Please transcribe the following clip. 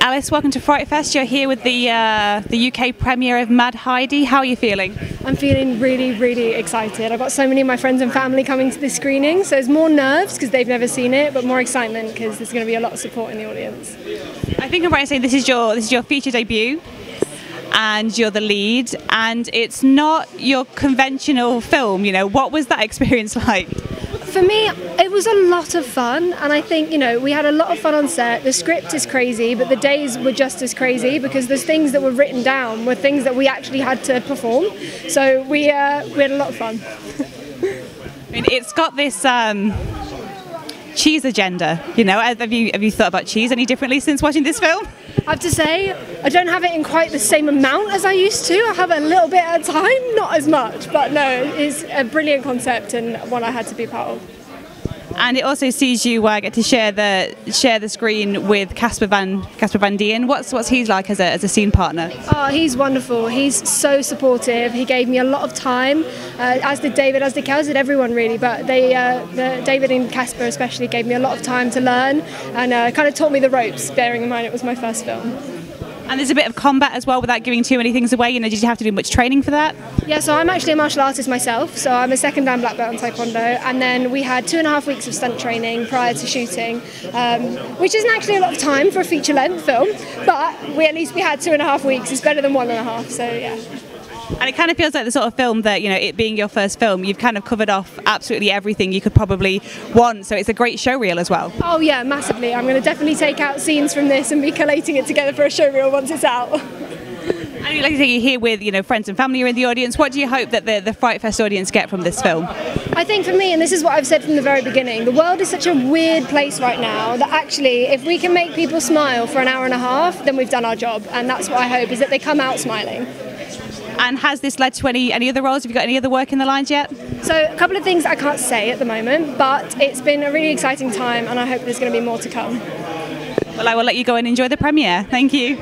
Alice, welcome to FrightFest. You're here with the uh, the UK premiere of Mad Heidi. How are you feeling? I'm feeling really, really excited. I've got so many of my friends and family coming to this screening, so there's more nerves because they've never seen it, but more excitement because there's going to be a lot of support in the audience. I think I'm right in saying this is your this is your feature debut, and you're the lead, and it's not your conventional film. You know, what was that experience like? For me, it was a lot of fun, and I think you know we had a lot of fun on set. The script is crazy, but the days were just as crazy because there's things that were written down were things that we actually had to perform. So we uh, we had a lot of fun. I mean, it's got this um, cheese agenda. You know, have you have you thought about cheese any differently since watching this film? I have to say, I don't have it in quite the same amount as I used to. I have a little bit at a time, not as much, but no, it's a brilliant concept and one I had to be part of. And it also sees you uh, get to share the share the screen with Casper van Casper Van Dien. What's what's he like as a, as a scene partner? Oh, he's wonderful. He's so supportive. He gave me a lot of time, uh, as did David, as did Kel, as did everyone really. But they, uh, the, David and Casper especially, gave me a lot of time to learn and uh, kind of taught me the ropes. Bearing in mind it was my first film. And there's a bit of combat as well without giving too many things away. You know, did you have to do much training for that? Yeah, so I'm actually a martial artist myself. So I'm a second dan black belt in Taekwondo. And then we had two and a half weeks of stunt training prior to shooting, um, which isn't actually a lot of time for a feature length film. But we at least we had two and a half weeks. It's better than one and a half. So yeah. And it kind of feels like the sort of film that, you know, it being your first film, you've kind of covered off absolutely everything you could probably want. So it's a great show reel as well. Oh, yeah, massively. I'm going to definitely take out scenes from this and be collating it together for a show reel once it's out. And like I say, you're here with, you know, friends and family are in the audience. What do you hope that the, the FrightFest audience get from this film? I think for me, and this is what I've said from the very beginning, the world is such a weird place right now that actually, if we can make people smile for an hour and a half, then we've done our job. And that's what I hope, is that they come out smiling. And has this led to any, any other roles? Have you got any other work in the lines yet? So, a couple of things I can't say at the moment, but it's been a really exciting time and I hope there's going to be more to come. Well, I will let you go and enjoy the premiere. Thank you.